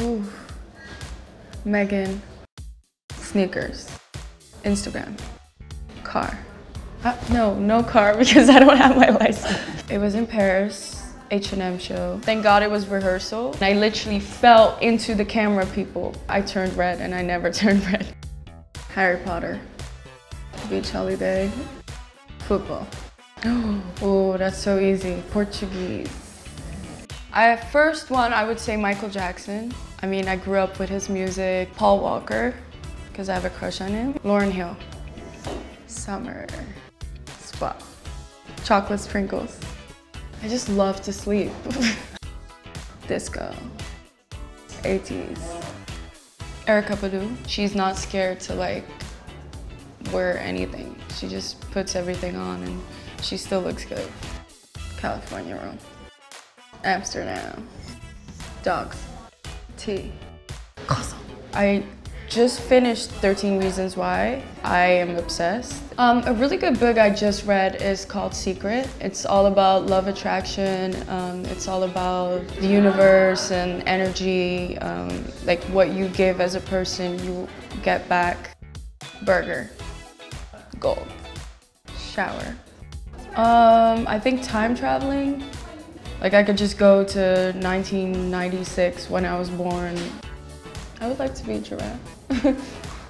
Ooh. Megan. Sneakers. Instagram. Car. Uh, no, no car because I don't have my license. It was in Paris, H&M show. Thank God it was rehearsal. I literally fell into the camera people. I turned red and I never turned red. Harry Potter. Beach holiday. Football. Oh, that's so easy. Portuguese. I first one I would say Michael Jackson. I mean, I grew up with his music. Paul Walker, because I have a crush on him. Lauryn Hill. Summer. Spa. Chocolate sprinkles. I just love to sleep. Disco. 80s. Erykah Badu. She's not scared to like wear anything. She just puts everything on and she still looks good. California room. Amsterdam. Dogs. Tea. Croissant. I just finished 13 Reasons Why. I am obsessed. Um, a really good book I just read is called Secret. It's all about love attraction. Um, it's all about the universe and energy. Um, like what you give as a person, you get back. Burger. Gold. Shower. Um, I think time traveling. Like I could just go to 1996 when I was born. I would like to be a giraffe.